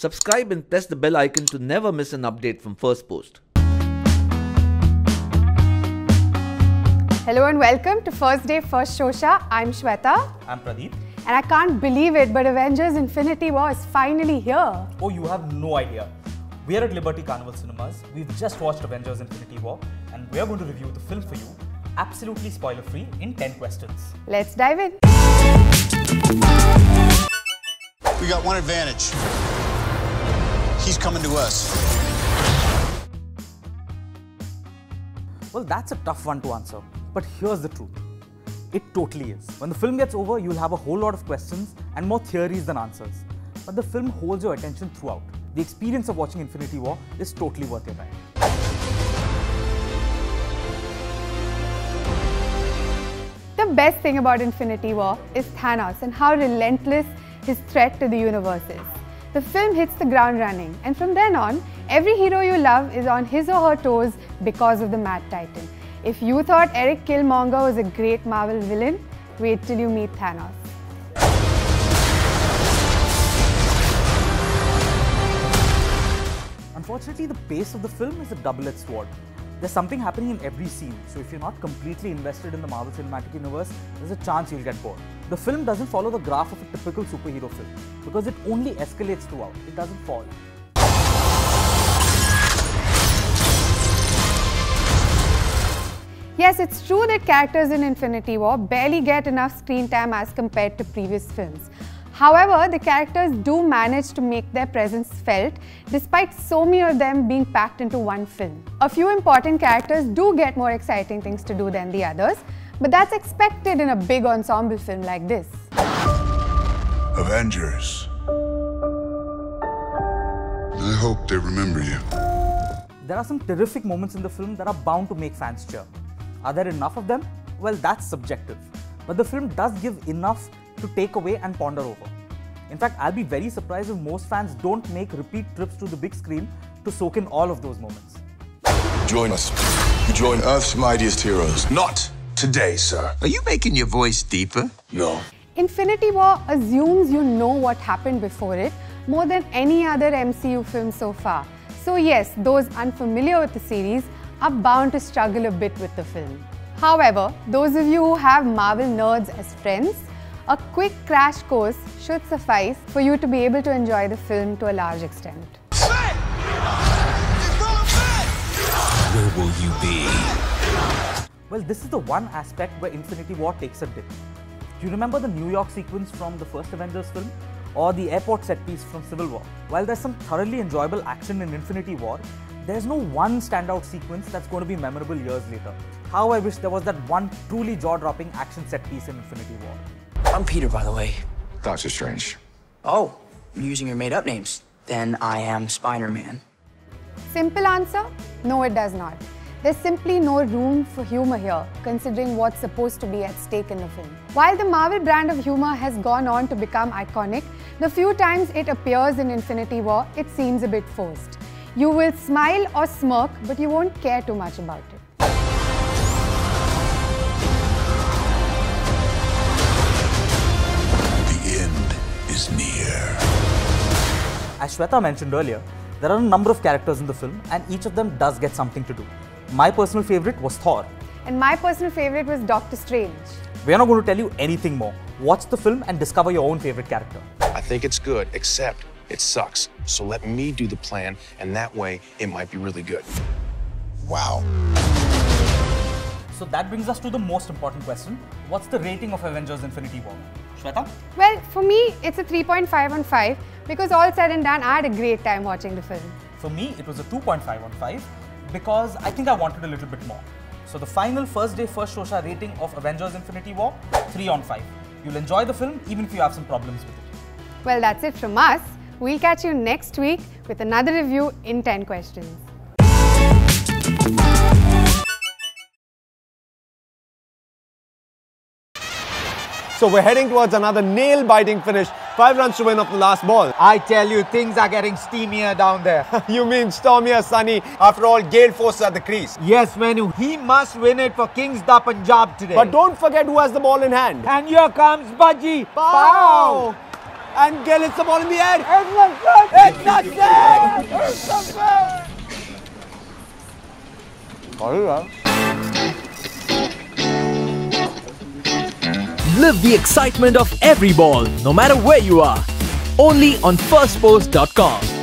Subscribe and press the bell icon to never miss an update from Firstpost. Hello and welcome to First Day First Showsha. I'm Shweta I'm Pradeep. and I can't believe it, but Avengers Infinity War is finally here. Oh, you have no idea. We are at Liberty Carnival Cinemas. We've just watched Avengers Infinity War and we are going to review the film for you, absolutely spoiler free, in 10 questions. Let's dive in. We got one advantage. He's coming to us. Well, that's a tough one to answer, but here's the truth. It totally is. When the film gets over, you'll have a whole lot of questions and more theories than answers. But the film holds your attention throughout. The experience of watching Infinity War is totally worth your time. The best thing about Infinity War is Thanos and how relentless his threat to the universe is. The film hits the ground running, and from then on, every hero you love is on his or her toes because of the Mad Titan. If you thought Eric Killmonger was a great Marvel villain, wait till you meet Thanos. Unfortunately, the pace of the film is a double-edged sword. There's something happening in every scene, so if you're not completely invested in the Marvel Cinematic Universe, there's a chance you'll get bored. The film doesn't follow the graph of a typical superhero film because it only escalates throughout, it doesn't fall. Yes, it's true that characters in Infinity War barely get enough screen time as compared to previous films. However, the characters do manage to make their presence felt despite so many of them being packed into one film. A few important characters do get more exciting things to do than the others, but that's expected in a big ensemble film like this. Avengers. I hope they remember you. There are some terrific moments in the film that are bound to make fans cheer. Are there enough of them? Well, that's subjective. But the film does give enough to take away and ponder over. In fact, I'll be very surprised if most fans don't make repeat trips to the big screen to soak in all of those moments. Join us. Join Earth's mightiest heroes. Not today, sir. Are you making your voice deeper? No. Infinity War assumes you know what happened before it more than any other MCU film so far. So, yes, those unfamiliar with the series are bound to struggle a bit with the film. However, those of you who have Marvel nerds as friends, a quick crash course should suffice for you to be able to enjoy the film to a large extent. Where will you be? Well, this is the one aspect where Infinity War takes a dip. Do you remember the New York sequence from the first Avengers film? Or the airport set piece from Civil War? While there's some thoroughly enjoyable action in Infinity War, there's no one standout sequence that's going to be memorable years later. How I wish there was that one truly jaw dropping action set piece in Infinity War. I'm Peter, by the way. Doctor Strange. Oh, you're using your made up names. Then I am Spider Man. Simple answer? No, it does not. There's simply no room for humor here, considering what's supposed to be at stake in the film. While the Marvel brand of humor has gone on to become iconic, the few times it appears in Infinity War, it seems a bit forced. You will smile or smirk, but you won't care too much about it. The end is near. As Shweta mentioned earlier, there are a number of characters in the film, and each of them does get something to do. My personal favorite was Thor. And my personal favorite was Doctor Strange. We're not going to tell you anything more. Watch the film and discover your own favorite character. I think it's good, except it sucks. So let me do the plan, and that way it might be really good. Wow. So that brings us to the most important question. What's the rating of Avengers Infinity War? Shweta? Well, for me, it's a 3.5 on 5 because all said and done, I had a great time watching the film. For me, it was a 2.5 on 5 because I think I wanted a little bit more. So the final first day, first Showsha rating of Avengers Infinity War, 3 on 5. You'll enjoy the film even if you have some problems with it. Well, that's it from us. We'll catch you next week with another review in 10 questions. So we're heading towards another nail-biting finish. Five runs to win off the last ball. I tell you, things are getting steamier down there. you mean stormier, Sunny? After all, Gale Force at the crease. yes, Menu, he must win it for Kings Da Punjab today. But don't forget who has the ball in hand. And here comes Baji. Pow! And Gayle hits the ball in the air. Excellent, Get nothing! Live the excitement of every ball, no matter where you are. Only on firstpost.com.